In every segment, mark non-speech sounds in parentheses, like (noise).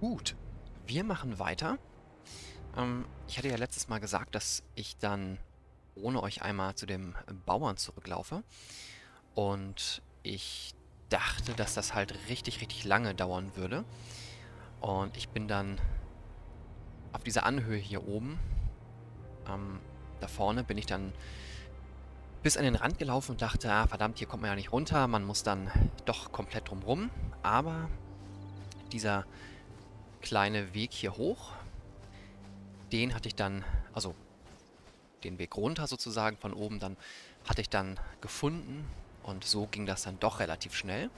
Gut, wir machen weiter. Ähm, ich hatte ja letztes Mal gesagt, dass ich dann ohne euch einmal zu dem Bauern zurücklaufe. Und ich dachte, dass das halt richtig, richtig lange dauern würde. Und ich bin dann auf dieser Anhöhe hier oben, ähm, da vorne, bin ich dann bis an den Rand gelaufen und dachte, ah, verdammt, hier kommt man ja nicht runter, man muss dann doch komplett drumrum. Aber dieser kleine Weg hier hoch, den hatte ich dann, also den Weg runter sozusagen von oben, dann hatte ich dann gefunden und so ging das dann doch relativ schnell.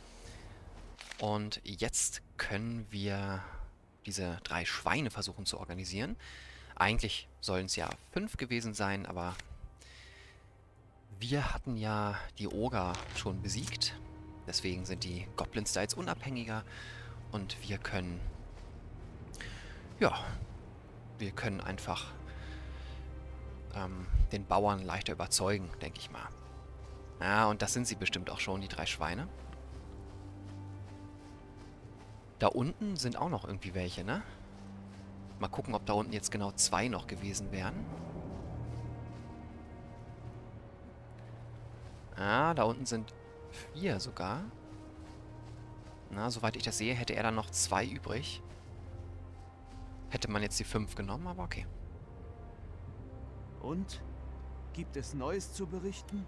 Und jetzt können wir diese drei Schweine versuchen zu organisieren. Eigentlich sollen es ja fünf gewesen sein, aber wir hatten ja die Oger schon besiegt. Deswegen sind die Goblins da jetzt unabhängiger und wir können... Ja, wir können einfach ähm, den Bauern leichter überzeugen, denke ich mal. Ja, und das sind sie bestimmt auch schon, die drei Schweine. Da unten sind auch noch irgendwie welche, ne? Mal gucken, ob da unten jetzt genau zwei noch gewesen wären. Ah, da unten sind vier sogar. Na, soweit ich das sehe, hätte er dann noch zwei übrig. Hätte man jetzt die fünf genommen, aber okay. Und? Gibt es Neues zu berichten?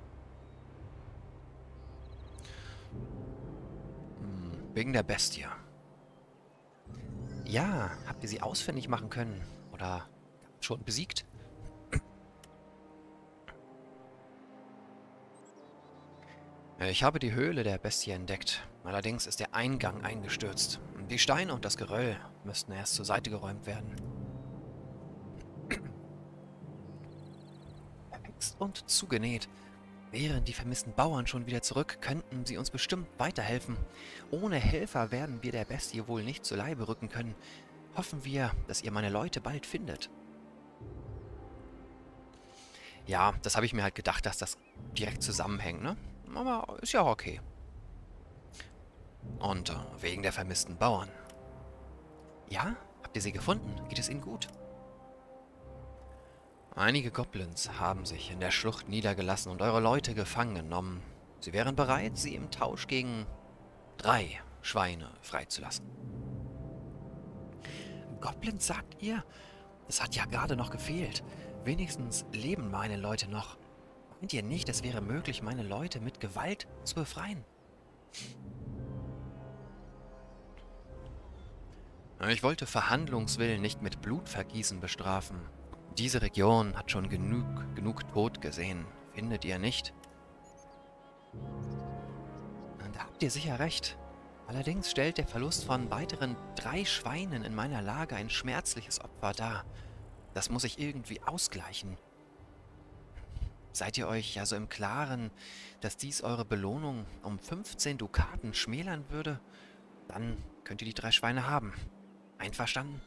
Hm, wegen der Bestie. Ja, habt ihr sie ausfindig machen können? Oder schon besiegt? Ich habe die Höhle der Bestie entdeckt. Allerdings ist der Eingang eingestürzt. Die Steine und das Geröll müssten erst zur Seite geräumt werden. Verhext und zugenäht. Wären die vermissten Bauern schon wieder zurück, könnten sie uns bestimmt weiterhelfen. Ohne Helfer werden wir der Bestie wohl nicht zu Leibe rücken können. Hoffen wir, dass ihr meine Leute bald findet. Ja, das habe ich mir halt gedacht, dass das direkt zusammenhängt, ne? Aber ist ja okay. Und äh, wegen der vermissten Bauern. Ja? Habt ihr sie gefunden? Geht es ihnen gut? Einige Goblins haben sich in der Schlucht niedergelassen und eure Leute gefangen genommen. Sie wären bereit, sie im Tausch gegen drei Schweine freizulassen. Goblins, sagt ihr? Das hat ja gerade noch gefehlt. Wenigstens leben meine Leute noch. Meint ihr nicht, es wäre möglich, meine Leute mit Gewalt zu befreien? Ich wollte Verhandlungswillen nicht mit Blutvergießen bestrafen. Diese Region hat schon genug, genug Tod gesehen, findet ihr nicht? Da habt ihr sicher recht. Allerdings stellt der Verlust von weiteren drei Schweinen in meiner Lage ein schmerzliches Opfer dar. Das muss ich irgendwie ausgleichen. Seid ihr euch also im Klaren, dass dies eure Belohnung um 15 Dukaten schmälern würde? Dann könnt ihr die drei Schweine haben. Einverstanden?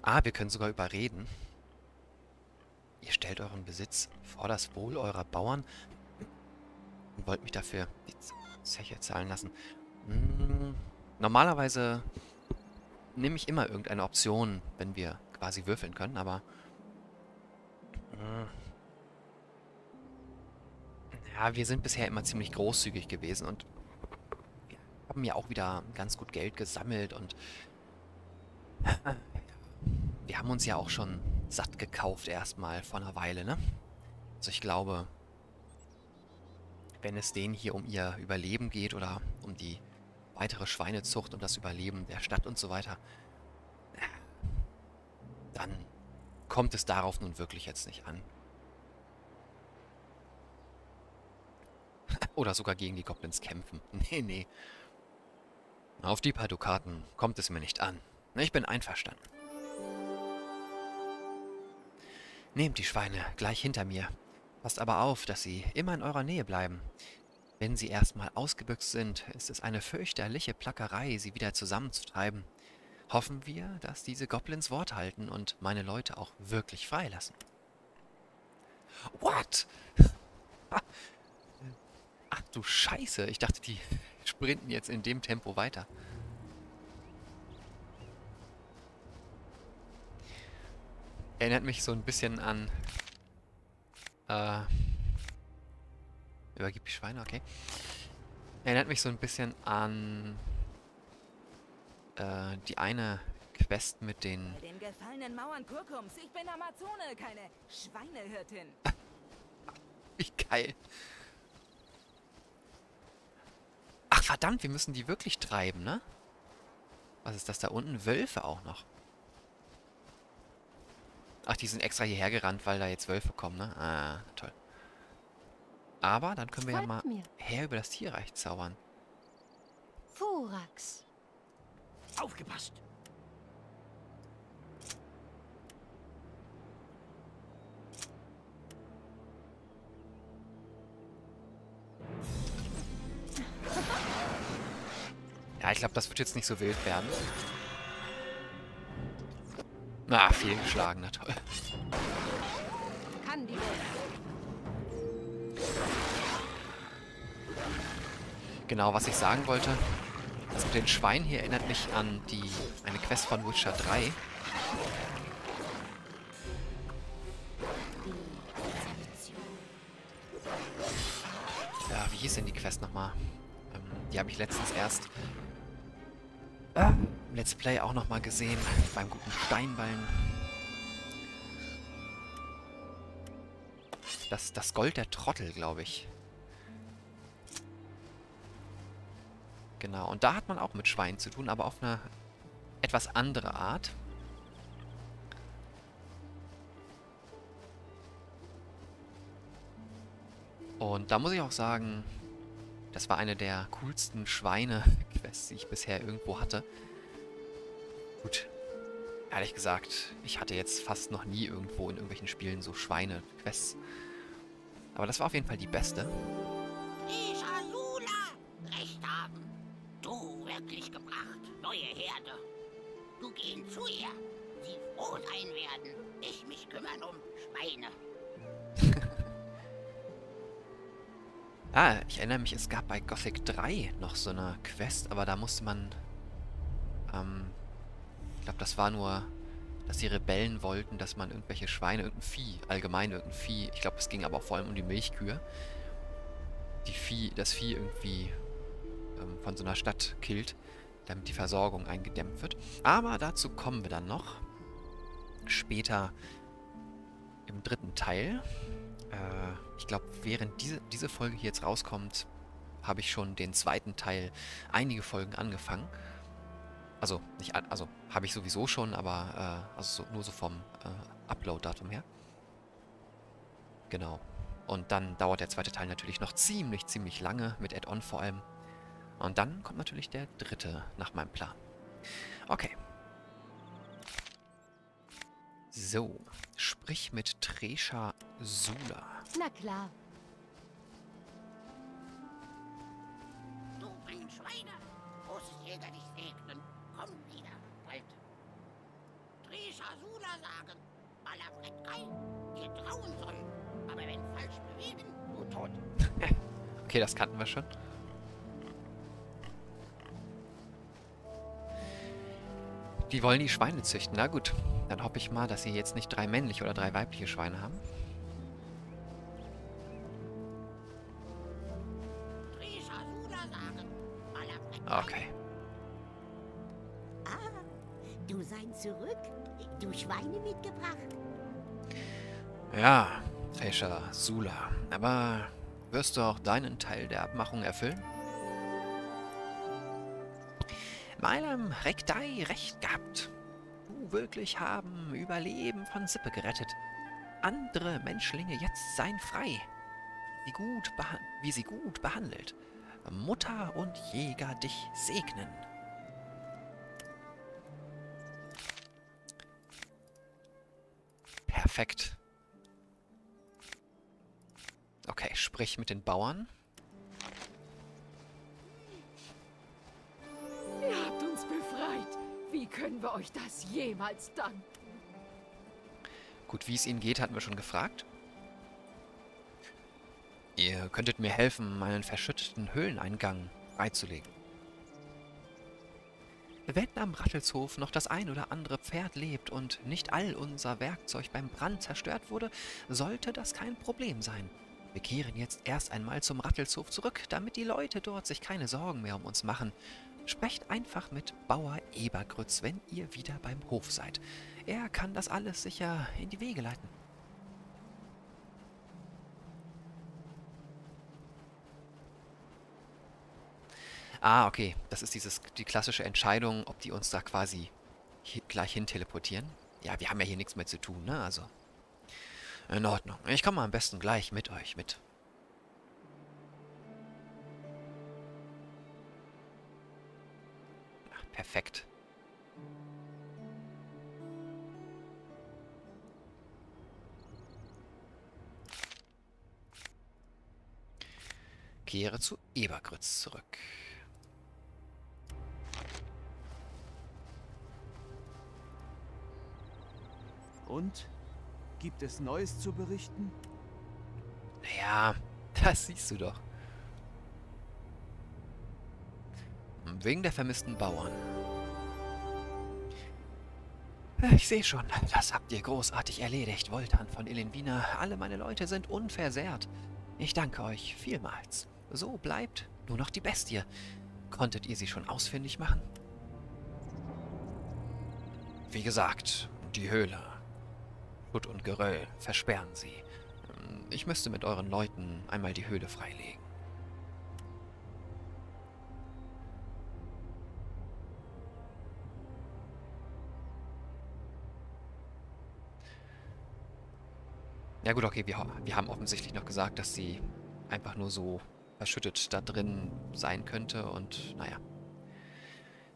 Ah, wir können sogar überreden. Ihr stellt euren Besitz vor das Wohl eurer Bauern und wollt mich dafür die Zeche zahlen lassen. Hm, normalerweise nehme ich immer irgendeine Option, wenn wir quasi würfeln können, aber... Hm, ja, wir sind bisher immer ziemlich großzügig gewesen und haben ja auch wieder ganz gut Geld gesammelt und (laughs) wir haben uns ja auch schon satt gekauft erstmal vor einer Weile, ne? Also ich glaube, wenn es denen hier um ihr Überleben geht oder um die weitere Schweinezucht und das Überleben der Stadt und so weiter, dann kommt es darauf nun wirklich jetzt nicht an. (laughs) Oder sogar gegen die Goblins kämpfen. (laughs) Nee, nee. Auf die paar Dukaten kommt es mir nicht an. Ich bin einverstanden. Nehmt die Schweine gleich hinter mir. Passt aber auf, dass sie immer in eurer Nähe bleiben. Wenn sie erstmal ausgebüxt sind, ist es eine fürchterliche Plackerei, sie wieder zusammenzutreiben. Hoffen wir, dass diese Goblins Wort halten und meine Leute auch wirklich freilassen. What? (laughs) Ach du Scheiße, ich dachte, die sprinten jetzt in dem Tempo weiter. Erinnert mich so ein bisschen an... Äh, übergib die Schweine, okay. Erinnert mich so ein bisschen an... Äh, die eine Quest mit den... Bei den gefallenen Mauern Kurkums. Ich bin Amazone, keine Schweinehirtin. (laughs) Wie geil. Ach verdammt, wir müssen die wirklich treiben, ne? Was ist das da unten? Wölfe auch noch. Ach, die sind extra hierher gerannt, weil da jetzt Wölfe kommen, ne? Ah, toll. Aber dann können wir ja mal mir. her über das Tierreich zaubern. Furax. Aufgepasst! Glaube, das wird jetzt nicht so wild werden. Ah, fehlgeschlagen, na toll. Genau, was ich sagen wollte. Das mit den Schweinen hier erinnert mich an die eine Quest von Witcher 3. Die Selektion. Ja, wie hieß denn die Quest nochmal? Ähm, die habe ich letztens erst im Let's Play auch nochmal gesehen. Beim guten Steinballen. Das, das Gold der Trottel, glaube ich. Genau, und da hat man auch mit Schweinen zu tun, aber auf eine etwas andere Art. Und da muss ich auch sagen, das war eine der coolsten Schweine-Quests, die ich bisher irgendwo hatte. Gut, ehrlich gesagt, ich hatte jetzt fast noch nie irgendwo in irgendwelchen Spielen so Schweine-Quests. Aber das war auf jeden Fall die beste. Sula, Recht haben. Du wirklich gebracht, neue Herde. Du gehen zu ihr. Sie froh sein werden. Ich mich kümmern um Schweine. Ah, ich erinnere mich, es gab bei Gothic 3 noch so eine Quest, aber da musste man... Ähm, ich glaube, das war nur, dass die Rebellen wollten, dass man irgendwelche Schweine, irgendein Vieh, allgemein irgendein Vieh, ich glaube, es ging aber vor allem um die Milchkühe, die Vieh, das Vieh irgendwie ähm, von so einer Stadt killt, damit die Versorgung eingedämmt wird. Aber dazu kommen wir dann noch. Später im dritten Teil. Äh, ich glaube, während diese, diese Folge hier jetzt rauskommt, habe ich schon den zweiten Teil einige Folgen angefangen. Also, nicht also habe ich sowieso schon, aber äh, also so, nur so vom äh, Upload-Datum her. Genau. Und dann dauert der zweite Teil natürlich noch ziemlich, ziemlich lange, mit Add-on vor allem. Und dann kommt natürlich der dritte nach meinem Plan. Okay. So, sprich mit Tresha Sula. Na klar. Du bringen Schweine. Großes Jäger dich segnen. Komm wieder, bald. Trisha Sula sagen. Balafred Kai, dir trauen soll. Aber wenn falsch bewegen, du tot. (laughs) Okay, das kannten wir schon. Die wollen die Schweine züchten. Na gut, dann hoffe ich mal, dass sie jetzt nicht drei männliche oder drei weibliche Schweine haben. Okay. Ah, du sein zurück? Du Schweine mitgebracht? Ja, Fescher Sula. Aber wirst du auch deinen Teil der Abmachung erfüllen? Meinem Rekdai recht gehabt. Wirklich haben Überleben von Sippe gerettet. Andere Menschlinge jetzt seien frei. Wie, gut wie sie gut behandelt. Mutter und Jäger dich segnen. Perfekt. Okay, sprich mit den Bauern. Können wir euch das jemals danken? Gut, wie es ihnen geht, hatten wir schon gefragt. Ihr könntet mir helfen, meinen verschütteten Höhleneingang freizulegen. Wenn am Rattelshof noch das ein oder andere Pferd lebt und nicht all unser Werkzeug beim Brand zerstört wurde, sollte das kein Problem sein. Wir kehren jetzt erst einmal zum Rattelshof zurück, damit die Leute dort sich keine Sorgen mehr um uns machen. Sprecht einfach mit Bauer Ebergrütz, wenn ihr wieder beim Hof seid. Er kann das alles sicher in die Wege leiten. Ah, okay. Das ist dieses, die klassische Entscheidung, ob die uns da quasi gleich hin teleportieren. Ja, wir haben ja hier nichts mehr zu tun, ne? Also. In Ordnung. Ich komme am besten gleich mit euch mit. Perfekt. Kehre zu Ebergrütz zurück. Und? Gibt es Neues zu berichten? Naja, (laughs) das siehst du doch. Wegen der vermissten Bauern. Ich sehe schon, das habt ihr großartig erledigt, Voltan von Elenvina. Alle meine Leute sind unversehrt. Ich danke euch vielmals. So bleibt nur noch die Bestie. Konntet ihr sie schon ausfindig machen? Wie gesagt, die Höhle. Schutt und Geröll versperren sie. Ich müsste mit euren Leuten einmal die Höhle freilegen. Ja gut, okay, wir, wir haben offensichtlich noch gesagt, dass sie einfach nur so verschüttet da drin sein könnte und naja.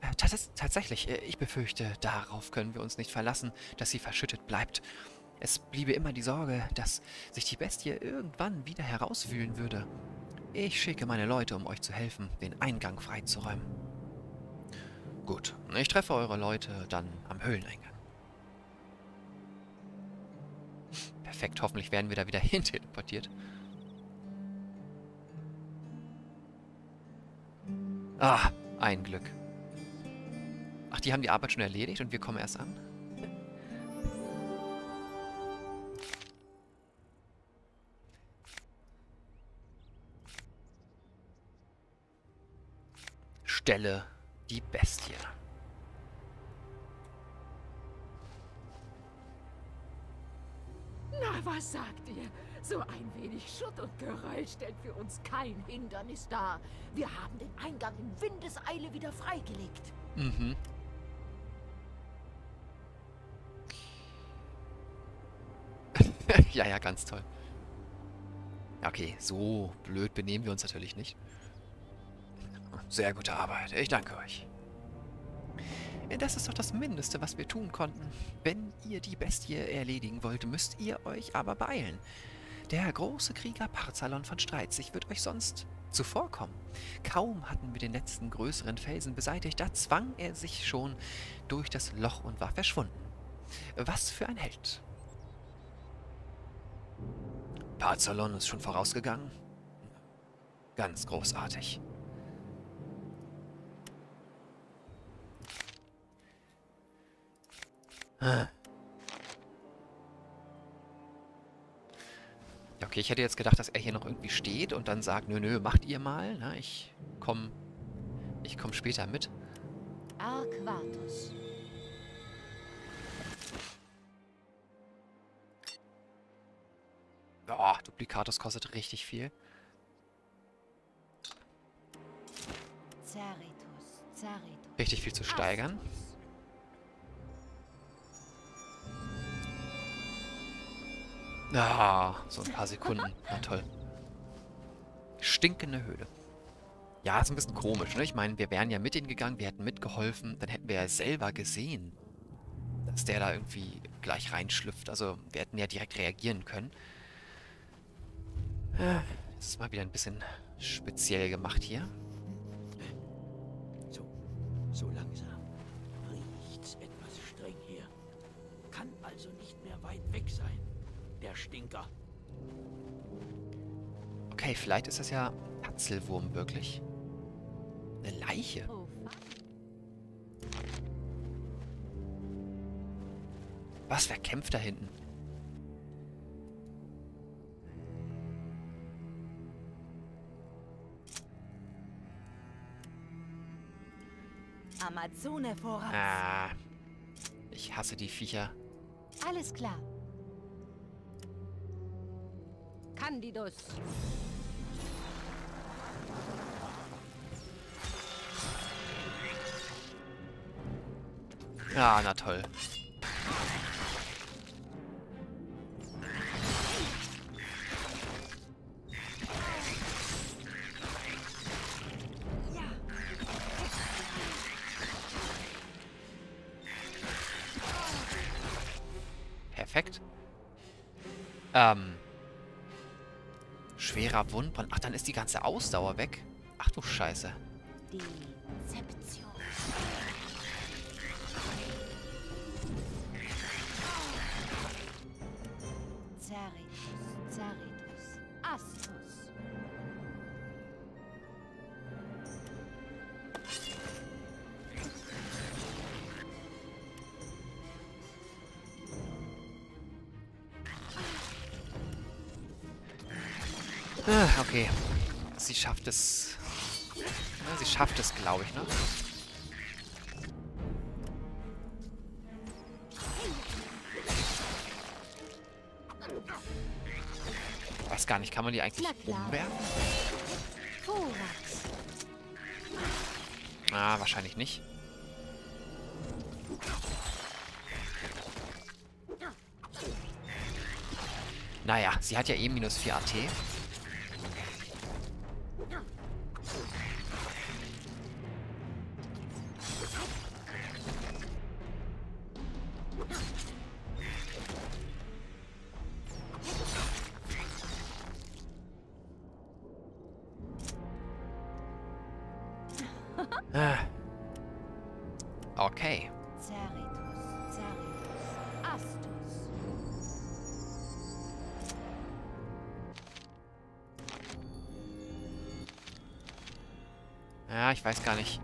Äh, tats tatsächlich, äh, ich befürchte, darauf können wir uns nicht verlassen, dass sie verschüttet bleibt. Es bliebe immer die Sorge, dass sich die Bestie irgendwann wieder herauswühlen würde. Ich schicke meine Leute, um euch zu helfen, den Eingang freizuräumen. Gut, ich treffe eure Leute dann am Höhleneingang. Perfekt, hoffentlich werden wir da wieder (laughs) hin teleportiert. Ah, ein Glück. Ach, die haben die Arbeit schon erledigt und wir kommen erst an? Stelle die Bestie. Was sagt ihr? So ein wenig Schutt und Geröll stellt für uns kein Hindernis dar. Wir haben den Eingang in Windeseile wieder freigelegt. Mhm. (laughs) ja, ja, ganz toll. Okay, so blöd benehmen wir uns natürlich nicht. Sehr gute Arbeit. Ich danke euch. Das ist doch das Mindeste, was wir tun konnten. Wenn ihr die Bestie erledigen wollt, müsst ihr euch aber beeilen. Der große Krieger Parzalon von Streizig wird euch sonst zuvorkommen. Kaum hatten wir den letzten größeren Felsen beseitigt, da zwang er sich schon durch das Loch und war verschwunden. Was für ein Held. Parzalon ist schon vorausgegangen? Ganz großartig. Okay, ich hätte jetzt gedacht, dass er hier noch irgendwie steht und dann sagt, nö, nö, macht ihr mal. Na, ich komm, ich komm später mit. Arquatus. Oh, Duplikatus kostet richtig viel. Richtig viel zu steigern. Astus. Ah, so ein paar Sekunden. Na toll. Stinkende Höhle. Ja, ist ein bisschen komisch, ne? Ich meine, wir wären ja mit ihnen gegangen, wir hätten mitgeholfen, dann hätten wir ja selber gesehen, dass der da irgendwie gleich reinschlüpft. Also, wir hätten ja direkt reagieren können. Das ist mal wieder ein bisschen speziell gemacht hier. So, so langsam. Der Stinker. Okay, vielleicht ist das ja Patzelwurm wirklich. Eine Leiche. Oh, Was, wer kämpft da hinten? Amazone voraus. Ah. Ich hasse die Viecher. alles klar. Candidus. Ja, na toll. Perfekt. Ähm. Wundbrand. Ach, dann ist die ganze Ausdauer weg. Ach du Scheiße. Dezeption. Ah, okay. Sie schafft es. Ja, sie schafft es, glaube ich, ne? Weiß gar nicht, kann man die eigentlich umwerfen? Ah, wahrscheinlich nicht. Naja, sie hat ja eh minus 4 AT. Okay. Ceritus, Astus. Ja, ich weiß gar nicht.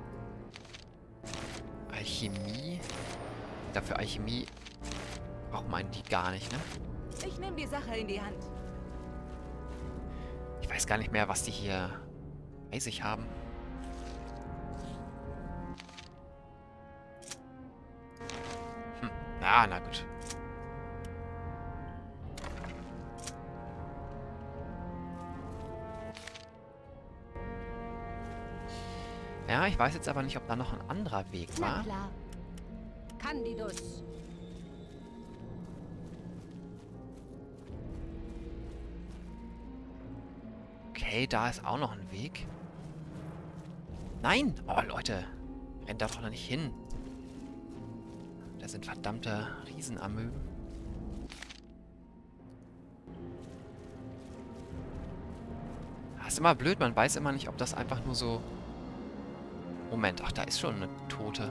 Alchemie? Dafür Alchemie braucht man die gar nicht, ne? Ich nehme die Sache in die Hand. Ich weiß gar nicht mehr, was die hier bei sich haben. Ja, na gut. Ja, ich weiß jetzt aber nicht, ob da noch ein anderer Weg Na war. klar. Candidus. Okay, da ist auch noch ein Weg. Nein! Oh, Leute. Rennt da doch noch nicht hin. Da sind verdammte Riesenamöben. Das ist immer blöd, man weiß immer nicht, ob das einfach nur so... Moment, ach, da ist schon eine Tote.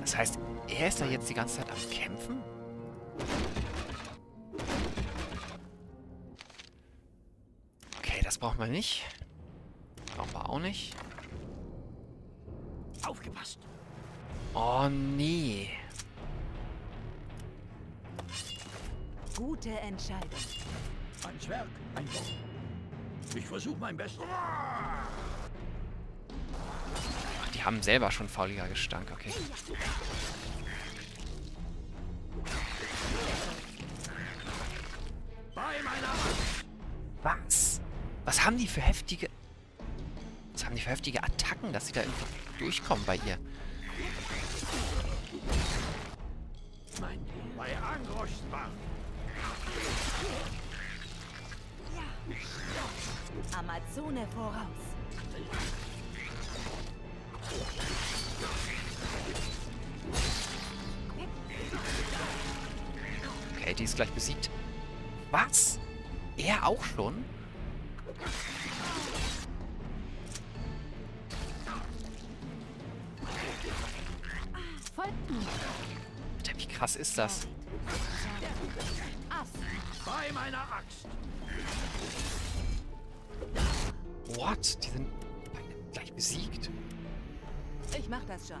Das heißt, er ist da jetzt die ganze Zeit am Kämpfen? Okay, das brauchen wir nicht. Nicht. Aufgepasst! Oh, nee. Gute Entscheidung. Ein Zwerg, ein Bock. Ich versuche mein Bestes. Ach, die haben selber schon fauliger Gestank, okay. Bei meiner Hand. Was? Was haben die für heftige... Haben die heftige Attacken, dass sie da irgendwie durchkommen bei ihr? Amazone voraus. Okay, die ist gleich besiegt. Was? Er auch schon? Alter, wie krass ist das? Bei meiner Axt. What? Die sind gleich besiegt. Ich mach das schon.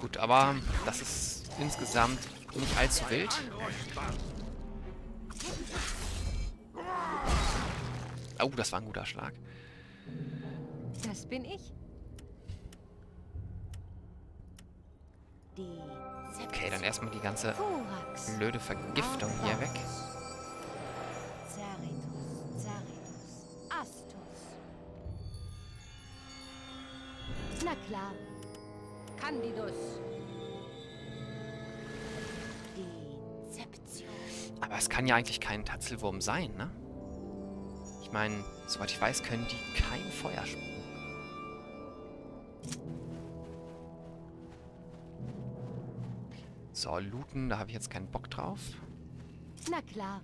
Gut, aber das ist insgesamt nicht allzu wild. Oh, das war ein guter Schlag. Das bin ich. Okay, dann erstmal die ganze blöde Vergiftung hier weg. Na klar. Candidus. Aber es kann ja eigentlich kein Tatzelwurm sein, ne? Ich meine, soweit ich weiß, können die kein Feuer spucken. So, looten, da habe ich jetzt keinen Bock drauf. Na klar.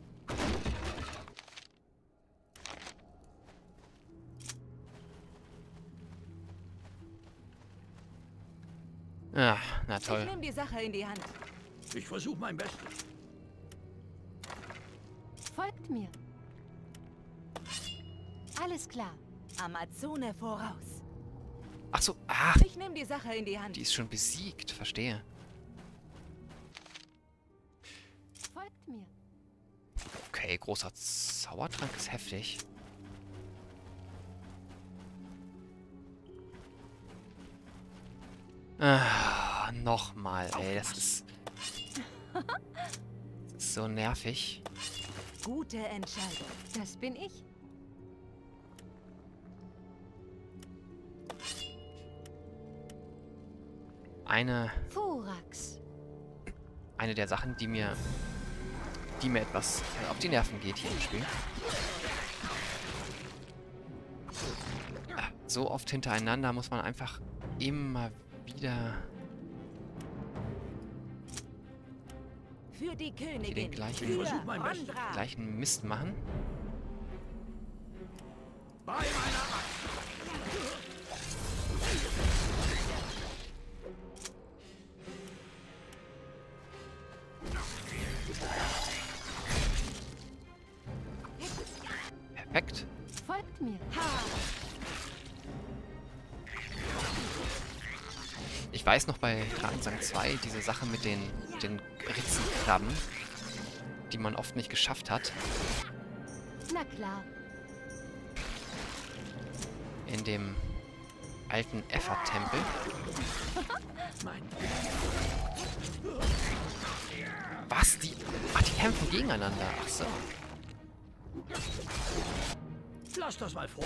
Ah, na Ich toll. nehme die Sache in die Hand. Ich versuche mein Bestes. Folgt mir. Alles klar. Amazone voraus. Ach so, ach, Ich nehme die Sache in die Hand. die ist schon besiegt, verstehe. Mir. Okay, großer Zaubertrank ist heftig. Ah, nochmal, ey, das ist... Das ist so nervig. Gute Entscheidung. Das bin ich. Eine, eine der Sachen, die mir, die mir etwas äh, auf die Nerven geht hier im Spiel. Ah, So oft hintereinander muss man einfach immer wieder Für die Königin. den gleichen- gleichen Mist machen. Bei weiß noch bei Drakensang 2, diese Sache mit den, den Ritzenkrabben, die man oft nicht geschafft hat, Na klar. in dem alten Effa-Tempel. (laughs) Mein Was? Die. Ach, die kämpfen gegeneinander. Ach so. Lass das mal vor.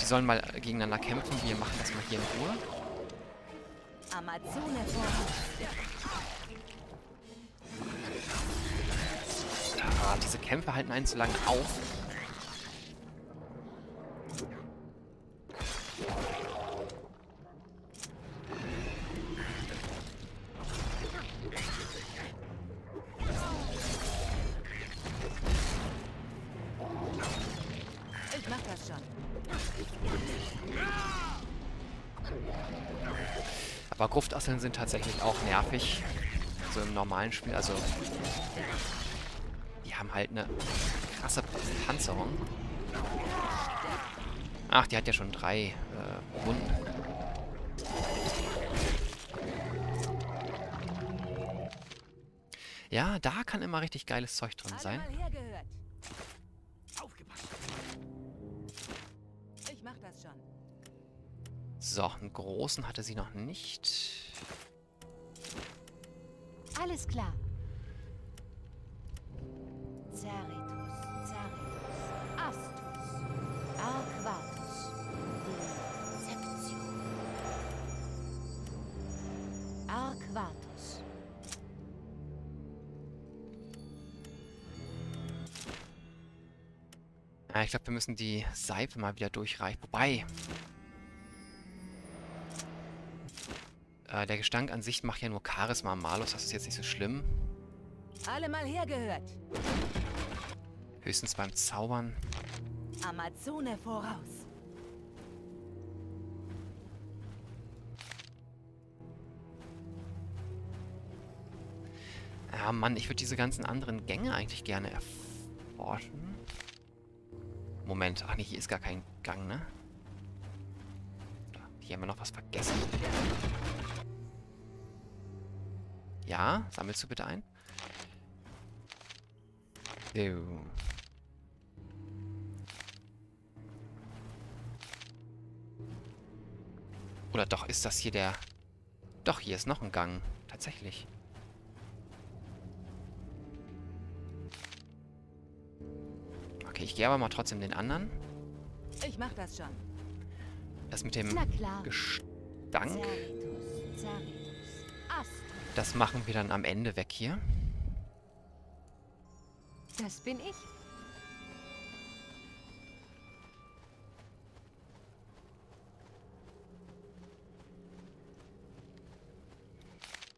Die sollen mal gegeneinander kämpfen. Wir machen das mal hier in Ruhe. Amazone voraus. Ah, diese Kämpfe halten einen zu lange auf. Sind tatsächlich auch nervig. So im normalen Spiel. Also. Die haben halt eine krasse Panzerung. Ach, die hat ja schon drei äh, Wunden. Ja, da kann immer richtig geiles Zeug drin sein. So, einen großen hatte sie noch nicht. Alles klar. Cerritus, Cerritus, Astus, Arquatus, Deception. Arquatus. Ja, ich glaube, wir müssen die Seife mal wieder durchreichen. Wobei... Äh, der Gestank an sich macht ja nur Charisma Malus. Das ist jetzt nicht so schlimm. Alle mal hergehört. Höchstens beim Zaubern. Amazone voraus. Ja, Mann, ich würde diese ganzen anderen Gänge eigentlich gerne erforschen. Moment, ach nee, hier ist gar kein Gang, ne? Hier haben wir noch was vergessen. Ja, sammelst du bitte ein? So. Oder doch, ist das hier der... Doch, hier ist noch ein Gang. Tatsächlich. Okay, ich gehe aber mal trotzdem den anderen. Ich mach das schon. Das mit dem. Gestank, Cerritus, Cerritus. Astus. Das machen wir dann am Ende weg hier. Das bin ich.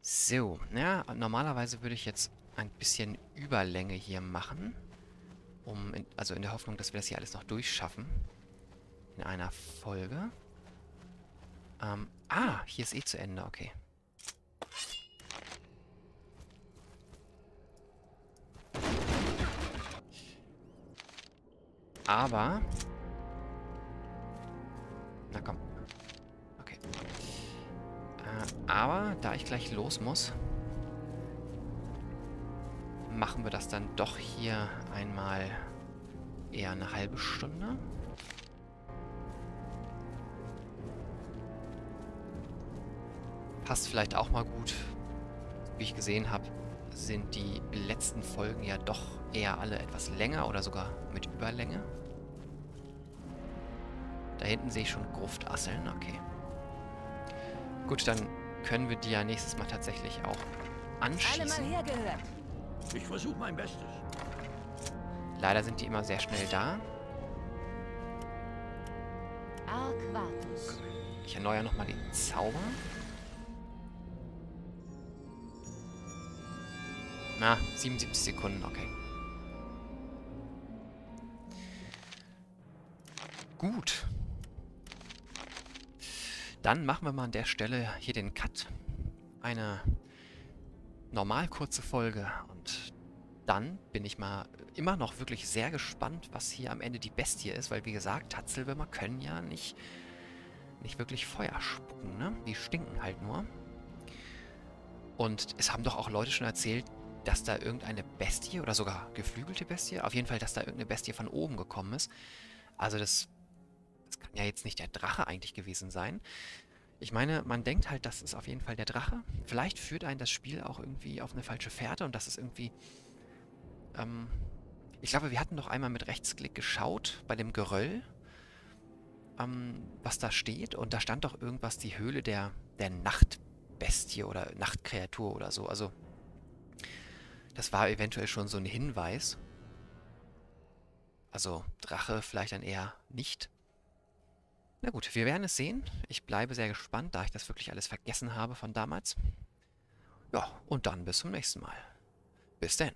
So, ja, normalerweise würde ich jetzt ein bisschen Überlänge hier machen. Um, in, also in der Hoffnung, dass wir das hier alles noch durchschaffen. In einer Folge. Ähm, ah, hier ist eh zu Ende, okay. Aber... Na komm. Okay. Äh, aber, da ich gleich los muss, machen wir das dann doch hier einmal eher eine halbe Stunde. Passt vielleicht auch mal gut. Wie ich gesehen habe, sind die letzten Folgen ja doch eher alle etwas länger oder sogar mit Überlänge. Da hinten sehe ich schon Gruftasseln, okay. Gut, dann können wir die ja nächstes Mal tatsächlich auch Alle anschießen. mal hergehört. Ich versuche mein Bestes. Leider sind die immer sehr schnell da. Ich erneuere nochmal den Zauber. Na, 77 Sekunden, okay. Gut. Dann machen wir mal an der Stelle hier den Cut. Eine normal kurze Folge. Und dann bin ich mal immer noch wirklich sehr gespannt, was hier am Ende die Bestie ist. Weil wie gesagt, Tatzelwürmer können ja nicht, nicht wirklich Feuer spucken, ne? Die stinken halt nur. Und es haben doch auch Leute schon erzählt, dass da irgendeine Bestie oder sogar geflügelte Bestie, auf jeden Fall, dass da irgendeine Bestie von oben gekommen ist. Also das, das kann ja jetzt nicht der Drache eigentlich gewesen sein. Ich meine, man denkt halt, das ist auf jeden Fall der Drache. Vielleicht führt einen das Spiel auch irgendwie auf eine falsche Fährte und das ist irgendwie... Ähm, ich glaube, wir hatten doch einmal mit Rechtsklick geschaut bei dem Geröll, ähm, was da steht. Und da stand doch irgendwas, die Höhle der, der Nachtbestie oder Nachtkreatur oder so. Also das war eventuell schon so ein Hinweis. Also Drache vielleicht dann eher nicht. Na gut, wir werden es sehen. Ich bleibe sehr gespannt, da ich das wirklich alles vergessen habe von damals. Ja, und dann bis zum nächsten Mal. Bis denn.